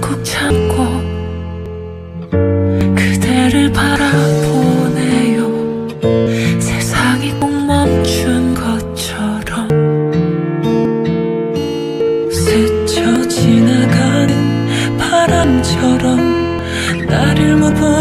꼭 참고 그대를 바라보네요 세상이 꼭 멈춘 것처럼 스쳐 지나가는 바람처럼 나를 못 보.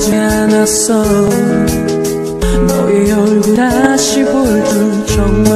지 않았어. 너의 얼굴 다시 볼 줄 정말